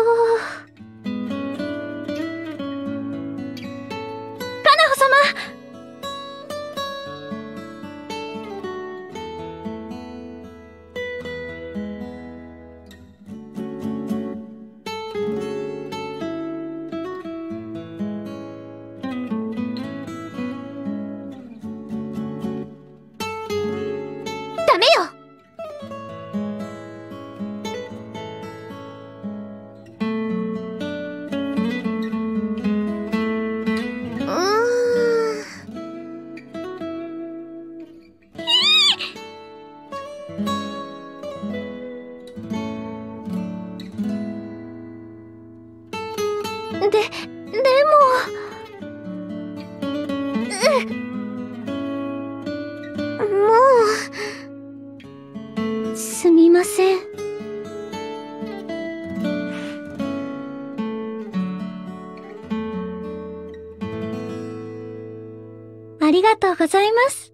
カナホ様ダメよ。で、でも、もう、すみません。ありがとうございます。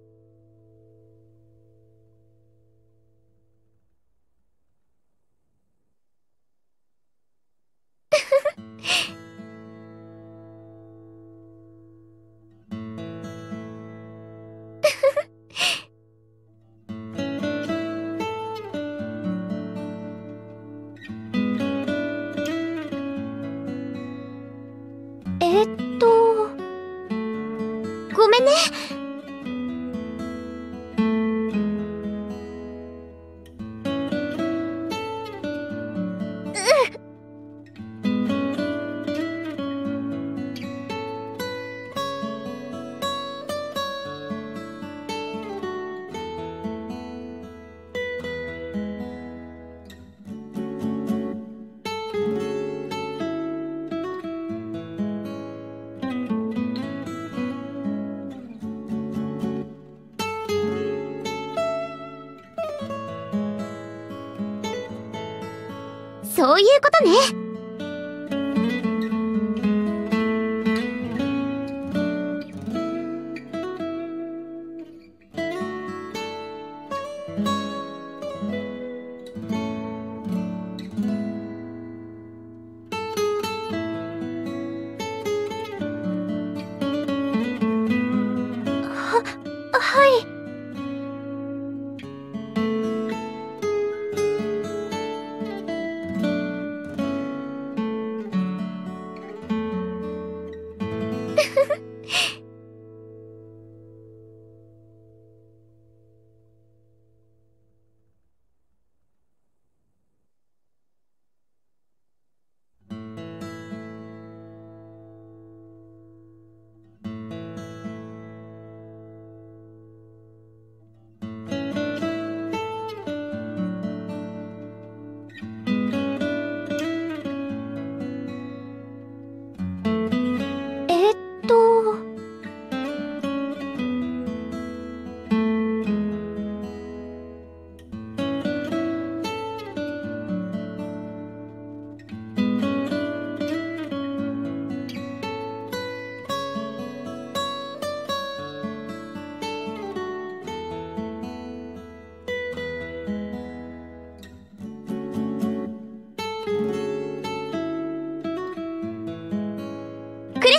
そういうことね。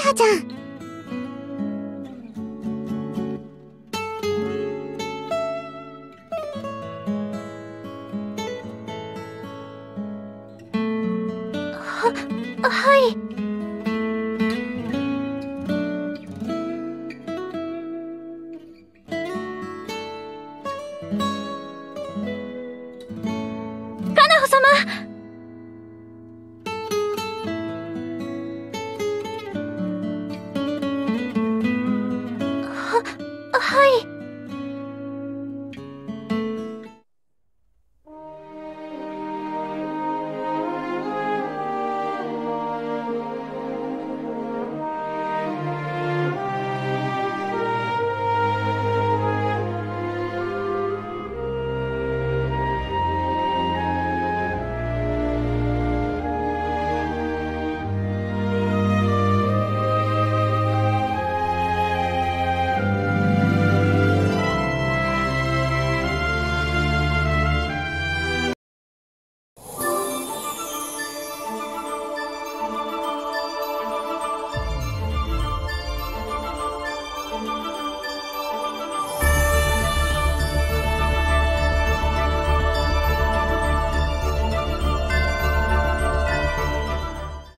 葉ちゃん。はい。様。